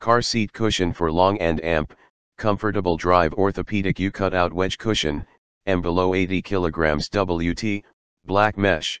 Car seat cushion for long and amp, comfortable drive orthopedic U cutout wedge cushion, M below 80 kilograms WT, black mesh.